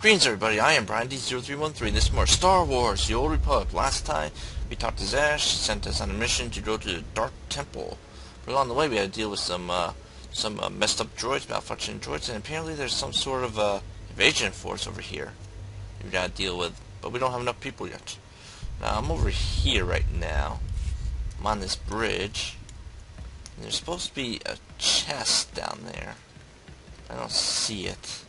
Greetings everybody, I am Brian D0313. This is more Star Wars, The Old Republic. Last time we talked to Zash, sent us on a mission to go to the Dark Temple. But along the way we had to deal with some uh, some uh, messed up droids, malfunctioning droids, and apparently there's some sort of uh, invasion force over here we gotta deal with. But we don't have enough people yet. Now I'm over here right now. I'm on this bridge. And there's supposed to be a chest down there. I don't see it.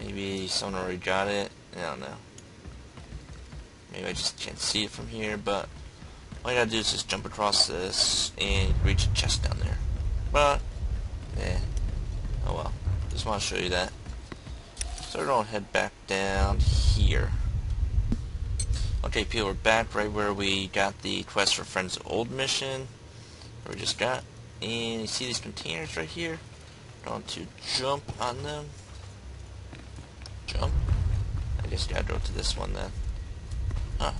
Maybe someone already got it. I don't know. Maybe I just can't see it from here, but all you gotta do is just jump across this and reach a chest down there. But, yeah. Oh well. Just want to show you that. So we're gonna head back down here. Okay, people, we're back right where we got the quest for Friends Old mission. We just got. And you see these containers right here? Going to jump on them? I guess you gotta go to this one then. Huh.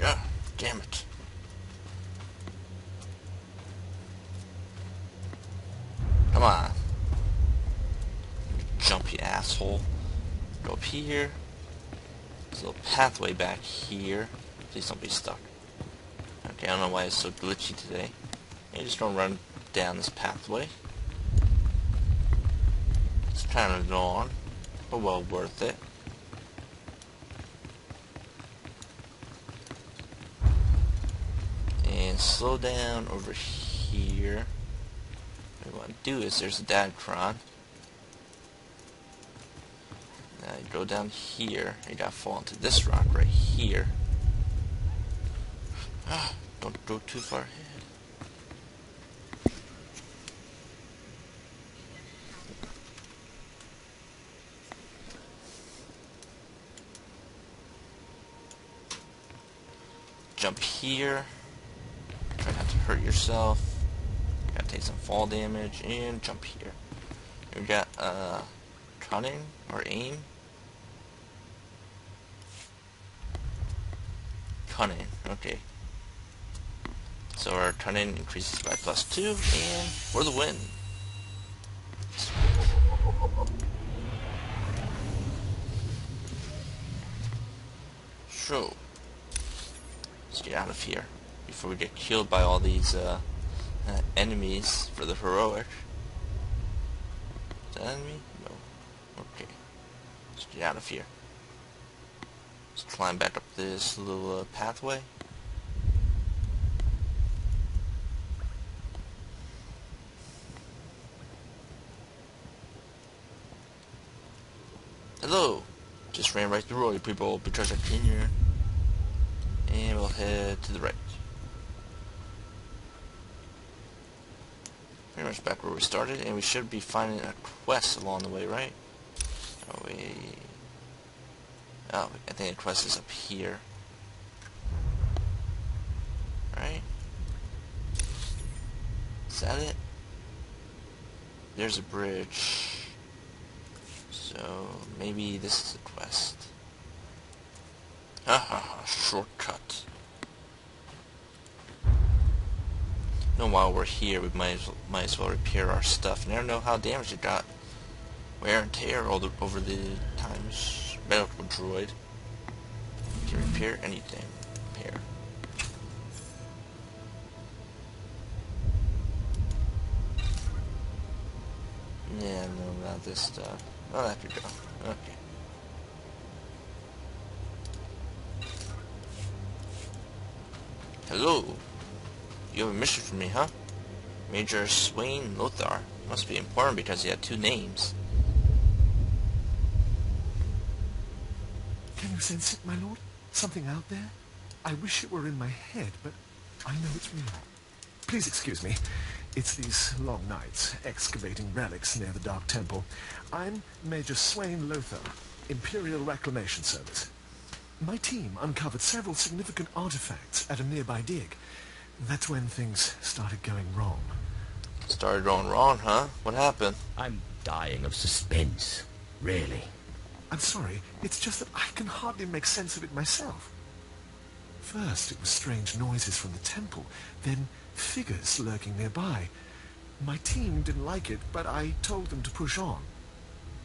Yeah, damn it. Come on. Jump, you asshole. Go up here. There's a little pathway back here. Please don't be stuck. Okay, I don't know why it's so glitchy today. I'm just gonna run down this pathway. It's kind of long but well worth it. And slow down over here. What we want to do is there's a Datacron. Now you go down here. You gotta fall into this rock right here. Ah, don't go too far ahead. jump here. Hurt yourself. Gotta take some fall damage and jump here. We got uh, cunning or aim. Cunning, okay. So our cunning increases by plus two, and for the win. So, Let's get out of here before we get killed by all these uh, uh, enemies for the heroic. Is that enemy? No. Okay. Let's get out of here. Let's climb back up this little uh, pathway. Hello! Just ran right through all you people because I came here and we'll head to the right. Back where we started, and we should be finding a quest along the way, right? Oh, we... Oh, I think the quest is up here. Right? Is that it? There's a bridge. So, maybe this is a quest. Ha ha ha, shortcut. Know, while we're here, we might as, well, might as well repair our stuff. Never know how damaged it got. Wear and tear all the, over the times. Medical droid. Can repair anything. Repair. Yeah, no, not this stuff. Oh, that could go. Okay. Hello. You have a mission for me, huh? Major Swain Lothar. Must be important because he had two names. Can you sense it, my lord? Something out there? I wish it were in my head, but I know it's real. Please excuse me. It's these long nights, excavating relics near the Dark Temple. I'm Major Swain Lothar, Imperial Reclamation Service. My team uncovered several significant artifacts at a nearby dig. That's when things started going wrong. Started going wrong, huh? What happened? I'm dying of suspense. Really. I'm sorry. It's just that I can hardly make sense of it myself. First, it was strange noises from the temple, then figures lurking nearby. My team didn't like it, but I told them to push on.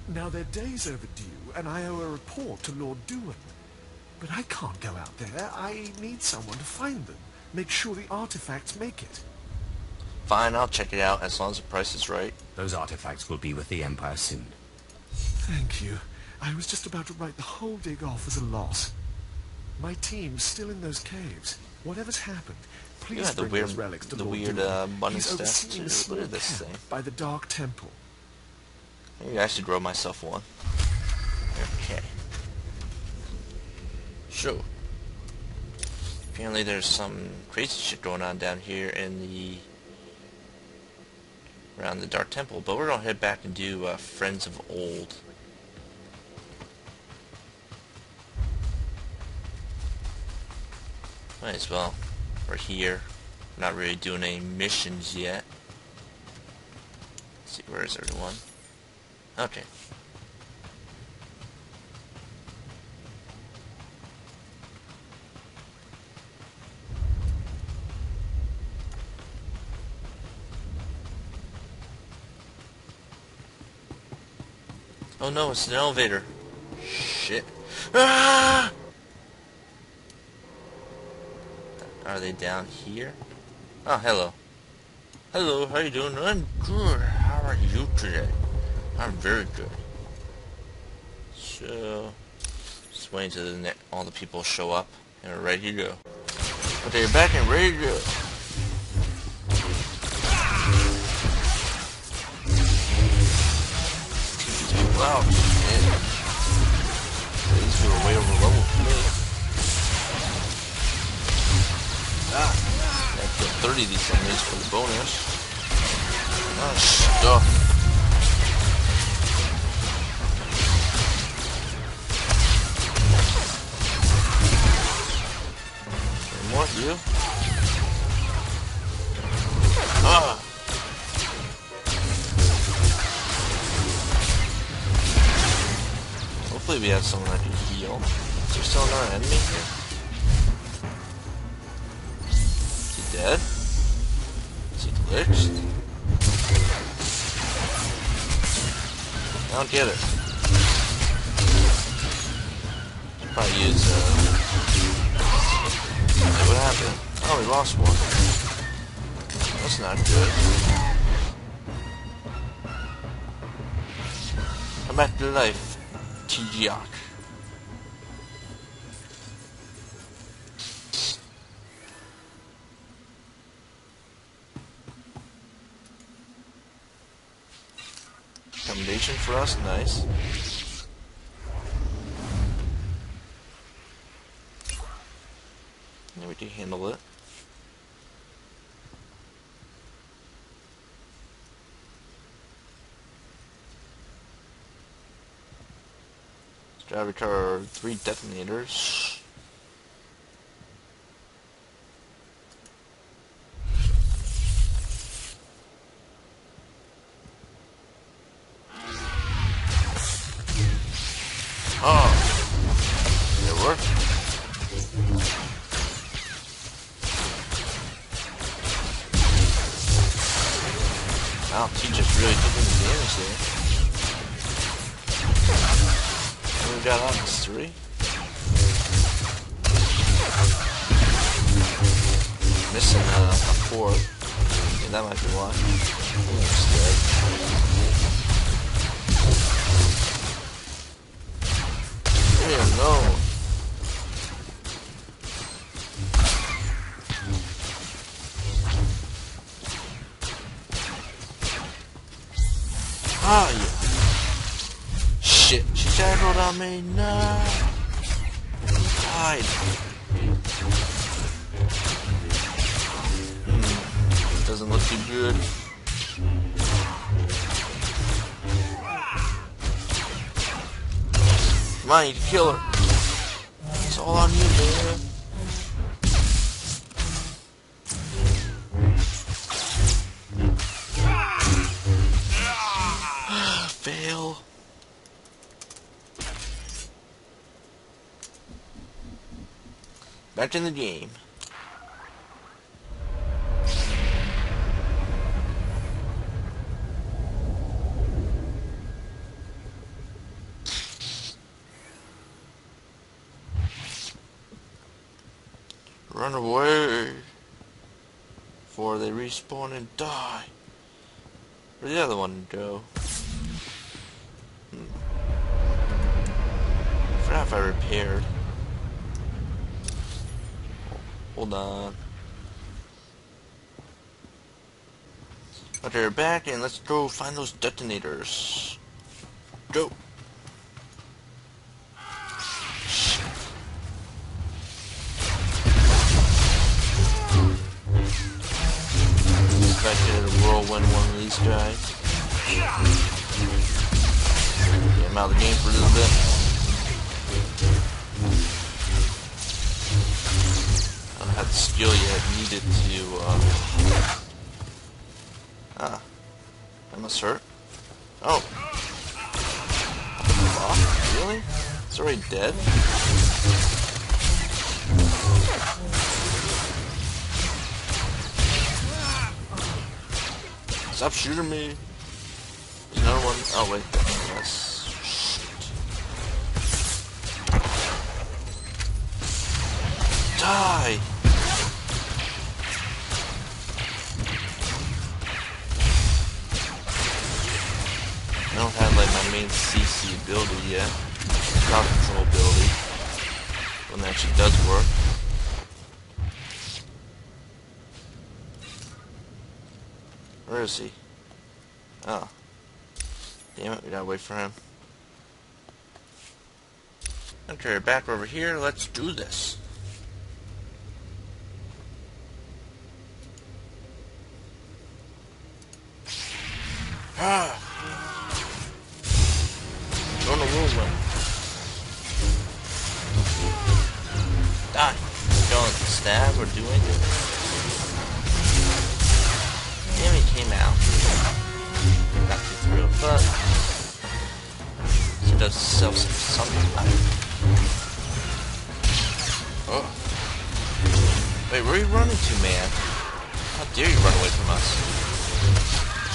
Now their day's overdue, and I owe a report to Lord Duan. But I can't go out there. I need someone to find them. Make sure the artifacts make it. Fine, I'll check it out as long as the price is right. Those artifacts will be with the Empire soon. Thank you. I was just about to write the whole dig off as a loss. My team's still in those caves. Whatever's happened, please Yeah, the bring weird- those relics to the Lord weird, uh, bunny He's stuff, overseeing too. a Look small at this camp thing. by the Dark Temple. Maybe I should grow myself one. Okay. So, apparently there's some crazy shit going on down here in the around the Dark Temple, but we're gonna head back and do uh, Friends of Old. Might as well. We're here. Not really doing any missions yet. Let's see, where is everyone? Okay. Oh no, it's an elevator. Shit. Ah! Are they down here? Oh, hello. Hello, how you doing? I'm good. How are you today? I'm very good. So, just waiting till the all the people show up and we're ready to go. But they're back and ready to go. Out. Yeah. These people are way over level for me. Ah, I killed 30 of these enemies for the bonus. Ah, stuff. More? You? We have someone that can heal. Is there still another enemy here? Is he dead? Is he glitched? I don't get it. Probably use, uh... Wait, what happened? Oh, we lost one. That's not good. Come back to life, TGOC. Accommodation for us, nice. Yeah, we can handle it. Driver car, three detonators. Oh. Wow, he just really took the damage there. Got on three? Missing uh, a four. Yeah, that might be why. Dead. Yeah, no. Ah. Tackled on me. No. Hide. Hmm, Doesn't look too good. Come on, you can kill her. It's all on you, man. Back in the game. Run away! Before they respawn and die. Where'd the other one go? Hmm. I forgot if I repaired. Hold on. Okay, we're back and let's go find those detonators. Go! Expected a whirlwind one of these guys. Get him out of the game for a little bit. Skill yet needed to, uh... Ah. That must hurt. Oh. Oh, really? It's already dead? Stop shooting me. There's another one. Oh, wait. Yes. Die! I don't have like my main CC ability yet. Crowd control ability. One that actually does work. Where is he? Oh. Damn it, we gotta wait for him. Okay, back over here, let's do this. Ah! Don't stab or do anything. Damn, he came out. Got you through, but he does himself some something. Oh. Wait, where are you running to, man? How dare you run away from us?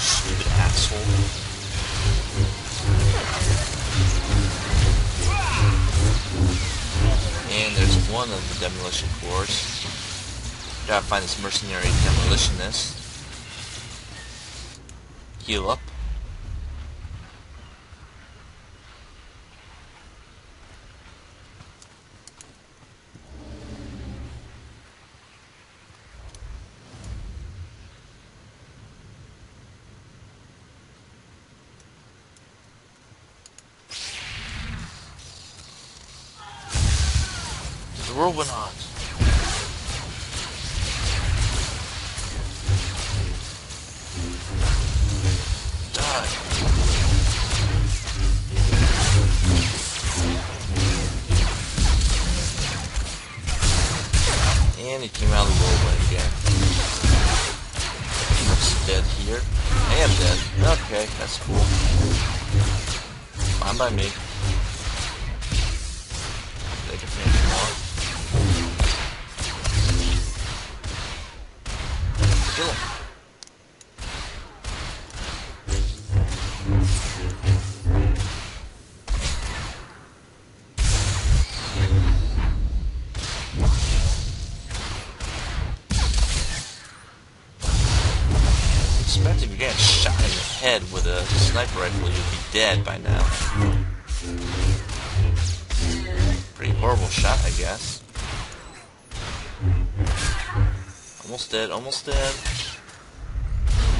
Stupid asshole. One of the demolition cores. Gotta find this mercenary demolitionist. Heal up. Die. And he came out of the whirlwind again. Looks dead here. I am dead. Okay, that's cool. Fine by me. Kill him. Expect if you're getting shot in the head with a sniper rifle, you'd be dead by now. Pretty horrible shot, I guess. Almost dead, almost dead.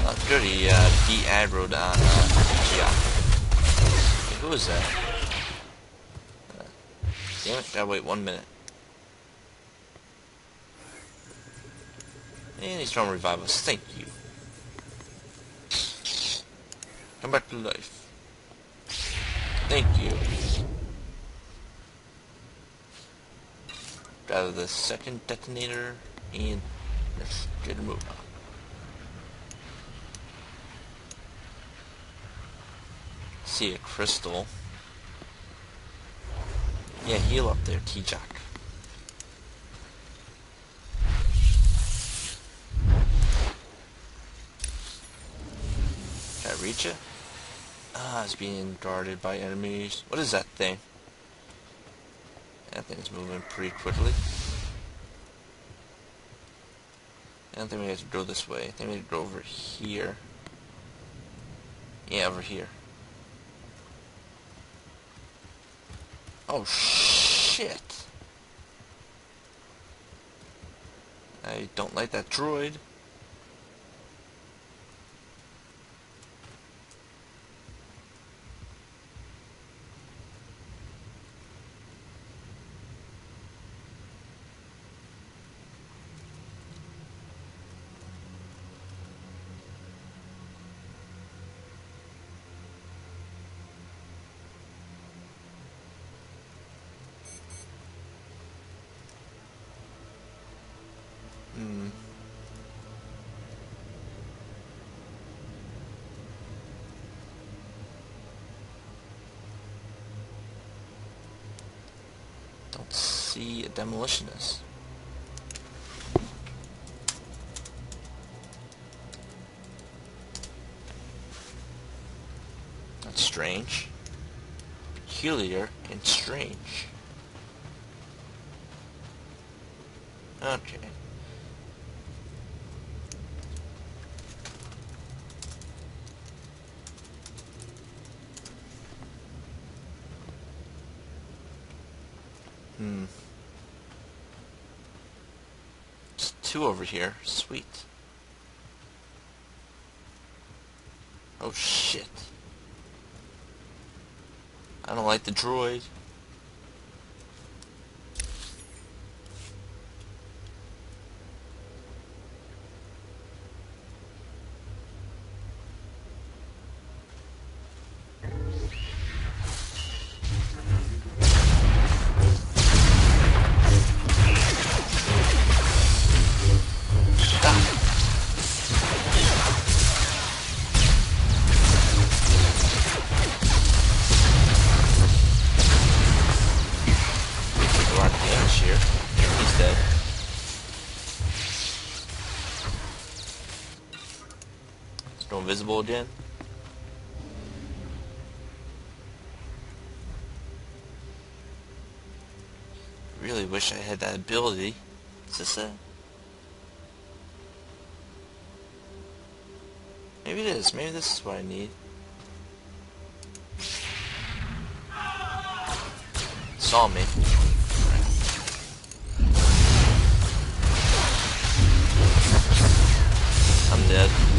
Uh, he uh, de-aggroed on uh, yeah. Who is that? Uh, damn it, gotta wait one minute. And he's trying to revive us. Thank you. Come back to life. Thank you. Gather the second detonator and let's get a move on. See a crystal. Yeah, heal up there, T-Jock. Can I reach it? Ah, it's being guarded by enemies. What is that thing? That thing's moving pretty quickly. I don't think we have to go this way. I think we have to go over here. Yeah, over here. Oh, shit. I don't like that droid. Hmm. Don't see a demolitionist. That's strange. Peculiar and strange. Okay. Hmm. Just two over here. Sweet. Oh shit. I don't like the droid. Again. Really wish I had that ability. Is this? Maybe it is. Maybe this is what I need. Saw me. I'm dead.